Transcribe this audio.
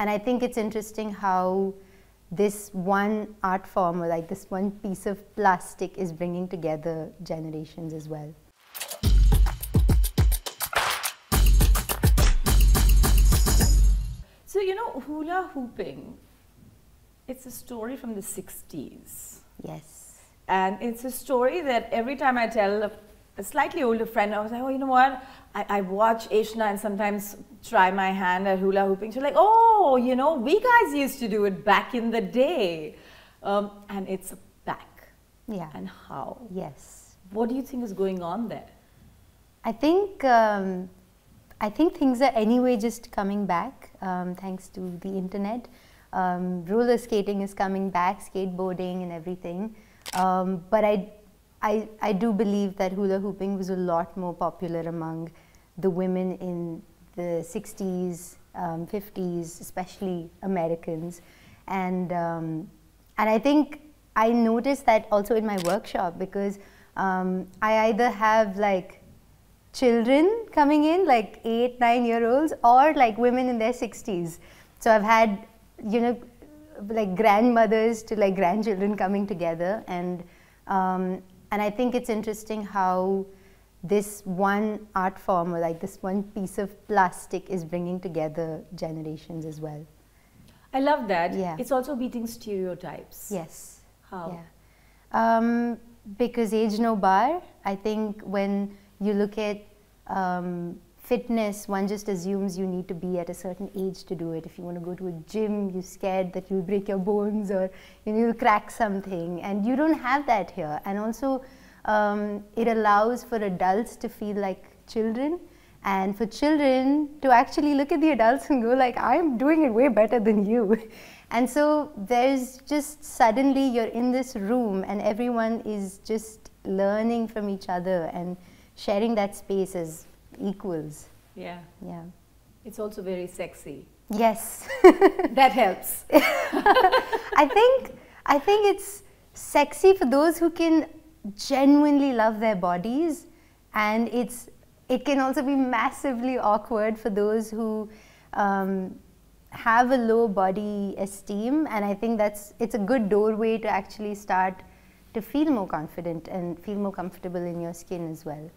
and I think it's interesting how this one art form or like this one piece of plastic is bringing together generations as well. So, you know, hula hooping, it's a story from the 60s. Yes. And it's a story that every time I tell a, slightly older friend, I was like, oh, you know what? I, I watch Eshna and sometimes try my hand at hula hooping. She's like, oh, you know, we guys used to do it back in the day. Um, and it's back. Yeah. And how? Yes. What do you think is going on there? I think um, I think things are anyway just coming back um, thanks to the internet. Um, roller skating is coming back, skateboarding and everything. Um, but I, I, I do believe that hula hooping was a lot more popular among the women in the 60s, 50s, um, especially Americans. And, um, and I think I noticed that also in my workshop because um, I either have like children coming in, like eight, nine year olds, or like women in their 60s. So I've had, you know, like grandmothers to like grandchildren coming together, and um, and I think it's interesting how this one art form or like this one piece of plastic is bringing together generations as well. I love that. Yeah. It's also beating stereotypes. Yes. How? Yeah. Um, because age no bar. I think when you look at um, fitness, one just assumes you need to be at a certain age to do it. If you want to go to a gym, you're scared that you'll break your bones or you know, you'll crack something. And you don't have that here. And also, um, it allows for adults to feel like children and for children to actually look at the adults and go like, I'm doing it way better than you. and so there's just suddenly you're in this room and everyone is just learning from each other and sharing that space as equals. Yeah. Yeah. It's also very sexy. Yes. that helps. I think I think it's sexy for those who can genuinely love their bodies and it's it can also be massively awkward for those who um, have a low body esteem and I think that's it's a good doorway to actually start to feel more confident and feel more comfortable in your skin as well.